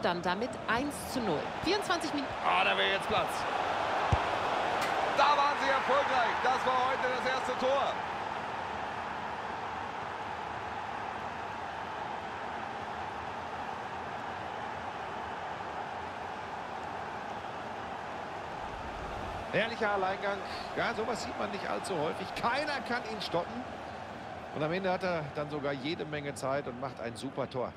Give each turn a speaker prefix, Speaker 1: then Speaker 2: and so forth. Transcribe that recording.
Speaker 1: stand damit 1 zu 0. 24 Minuten.
Speaker 2: Ah, da wäre jetzt Platz. Da waren sie erfolgreich. Das war heute das erste Tor.
Speaker 3: Herrlicher Alleingang. Ja, sowas sieht man nicht allzu häufig. Keiner kann ihn stoppen. Und am Ende hat er dann sogar jede Menge Zeit und macht ein super Tor.